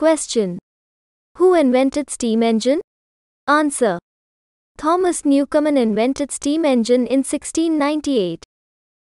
Question. Who invented steam engine? Answer. Thomas Newcomen invented steam engine in 1698.